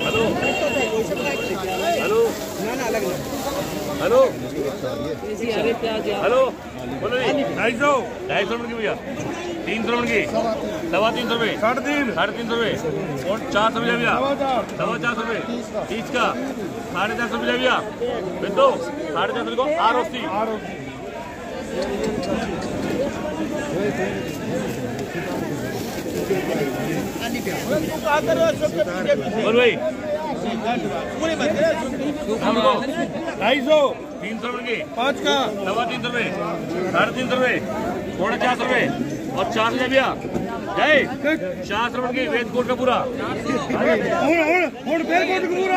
Hello. Hello. Hello. बोलो ढाई सौ। ढाई सौ रुपये की भैया। तीन सौ रुपये की। सवा तीन सौ रुपये साढ़े तीन। साढ़े तीन सौ रुपये और चार सौ भैया। सवा चार। सवा चार सौ रुपये तीस का। साढ़े चार सौ भैया। बिंदु साढ़े चार सौ को आर अस्सी आर बोल भाई। ढाई सौ। तीन सौ रुपये की पाँच का। सवा तीन सौ रुपए। साढ़े तीन सौ रुपए। थोड़े चार सौ रुपए। और चार सौ भैया। जय। चार सौ रुपये की वेद कोट का पूरा।